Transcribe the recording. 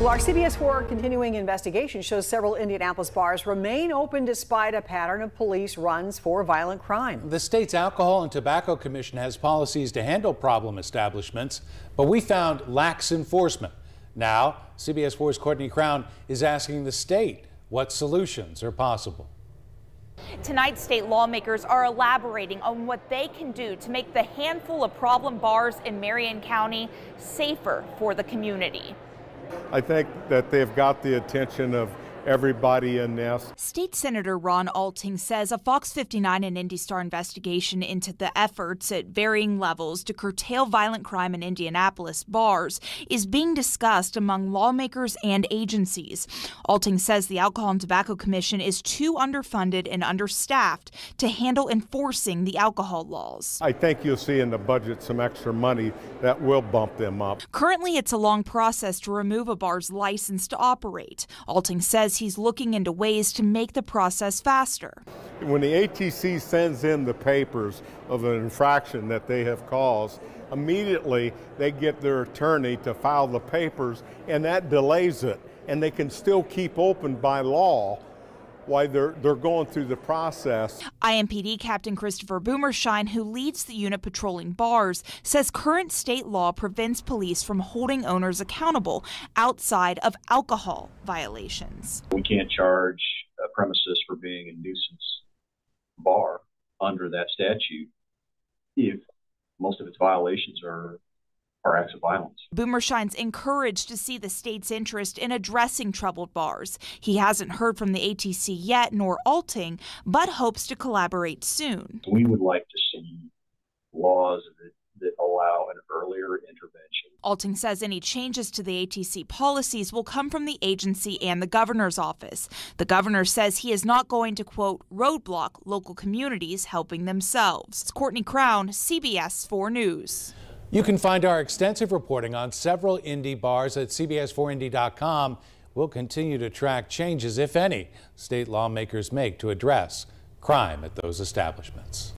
Well, our CBS 4 continuing investigation shows several Indianapolis bars remain open despite a pattern of police runs for violent crime. The state's Alcohol and Tobacco Commission has policies to handle problem establishments, but we found lax enforcement. Now, CBS 4's Courtney Crown is asking the state what solutions are possible. Tonight, state lawmakers are elaborating on what they can do to make the handful of problem bars in Marion County safer for the community. I think that they've got the attention of everybody in this. State Senator Ron Alting says a Fox 59 and Indy Star investigation into the efforts at varying levels to curtail violent crime in Indianapolis bars is being discussed among lawmakers and agencies. Alting says the Alcohol and Tobacco Commission is too underfunded and understaffed to handle enforcing the alcohol laws. I think you'll see in the budget some extra money that will bump them up. Currently, it's a long process to remove a bar's license to operate. Alting says he's looking into ways to make the process faster. When the ATC sends in the papers of an infraction that they have caused, immediately they get their attorney to file the papers, and that delays it. And they can still keep open by law why they're they're going through the process. IMPD Captain Christopher Boomershine, who leads the unit patrolling bars, says current state law prevents police from holding owners accountable outside of alcohol violations. We can't charge a premises for being a nuisance bar under that statute if most of its violations are are acts of violence. Boomershine's encouraged to see the state's interest in addressing troubled bars. He hasn't heard from the ATC yet, nor Alting, but hopes to collaborate soon. We would like to see laws that, that allow an earlier intervention. Alting says any changes to the ATC policies will come from the agency and the governor's office. The governor says he is not going to, quote, roadblock local communities helping themselves. Courtney Crown, CBS 4 News. You can find our extensive reporting on several Indy bars at CBS4Indy.com. We'll continue to track changes, if any, state lawmakers make to address crime at those establishments.